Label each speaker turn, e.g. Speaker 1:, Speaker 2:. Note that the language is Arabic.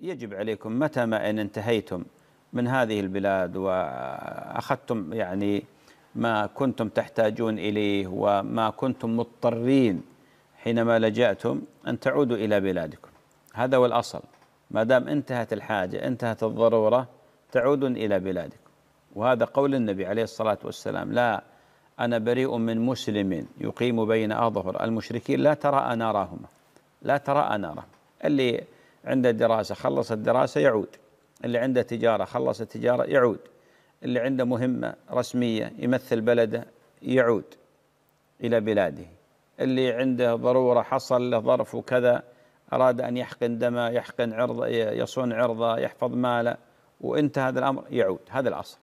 Speaker 1: يجب عليكم متى ما إن انتهيتم من هذه البلاد وأخذتم يعني ما كنتم تحتاجون إليه وما كنتم مضطرين حينما لجأتم أن تعودوا إلى بلادكم. هذا هو الأصل. ما دام انتهت الحاجة انتهت الضرورة تعودون إلى بلادكم. وهذا قول النبي عليه الصلاة والسلام لا أنا بريء من مسلم يقيم بين أظهر المشركين لا تراءى نارهما لا تراءى نارهم اللي عنده دراسه خلص الدراسة يعود. اللي عنده تجارة خلص التجارة يعود. اللي عنده مهمة رسمية يمثل بلده يعود إلى بلاده. اللي عنده ضرورة حصل له ظرف وكذا أراد أن يحقن دمه يحقن عرضه يصون عرضه يحفظ ماله وانتهى هذا الأمر يعود. هذا الأصل.